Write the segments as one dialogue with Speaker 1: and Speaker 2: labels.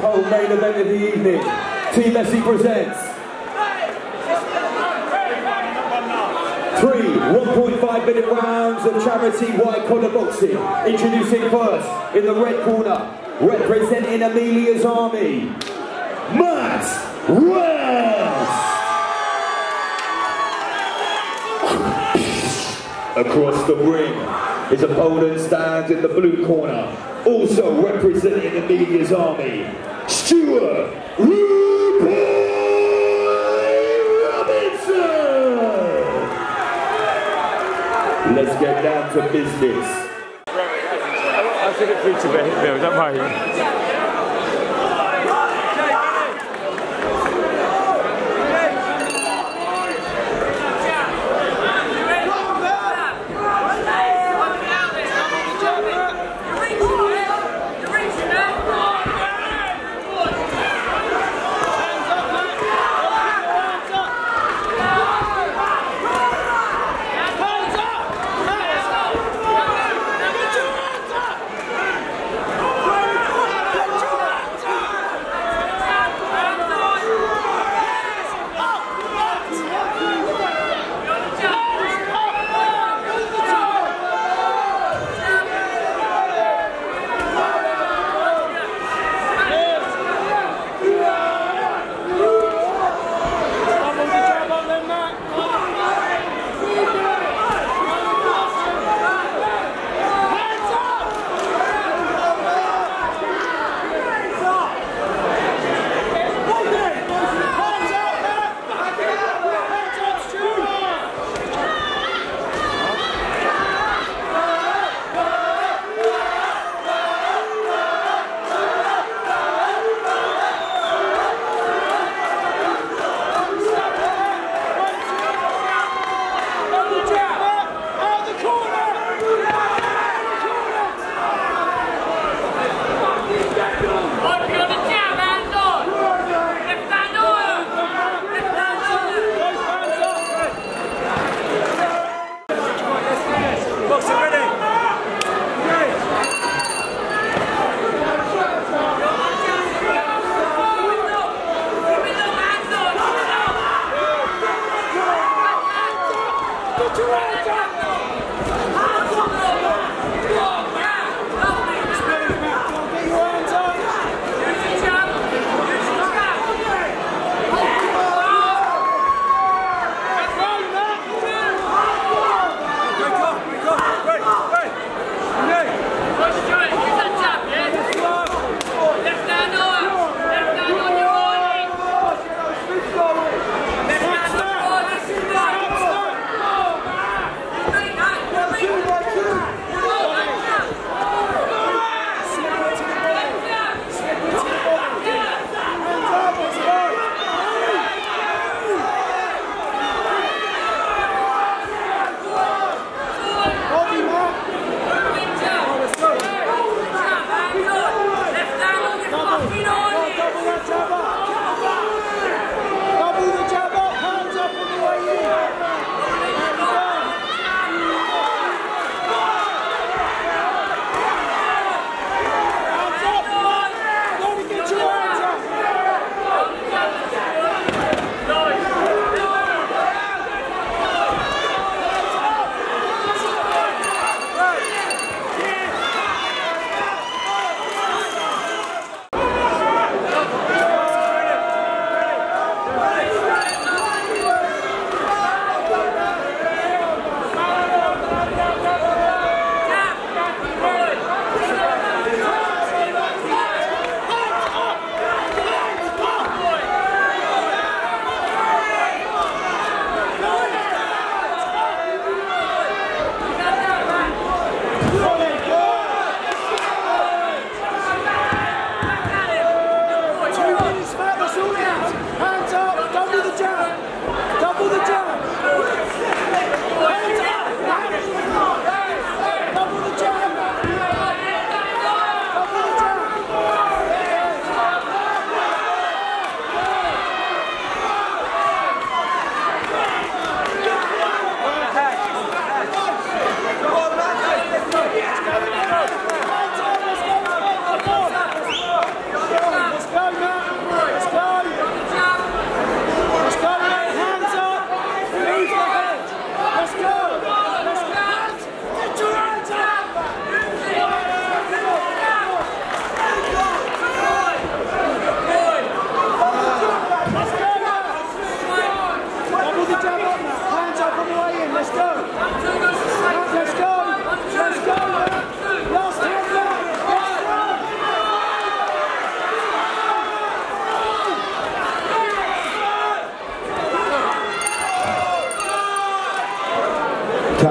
Speaker 1: co-main event of the evening. Team Messi presents three 1.5 minute rounds of charity white collar boxing. Introducing first, in the red corner, representing Amelia's army, Matt West. Across the ring, his opponent stands in the blue corner, also representing Amelia's army, Stuart Ruby Robinson. Let's get down to business.
Speaker 2: I'll take it through to Bill, don't worry.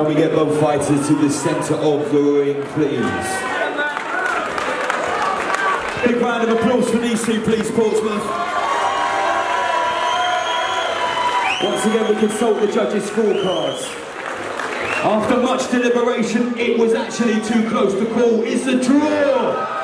Speaker 1: Can we get both fighters to the centre of the ring, please? Big round of applause for these two, please, Portsmouth. Once again, we consult the judges' scorecards. After much deliberation, it was actually too close to call. It's a draw.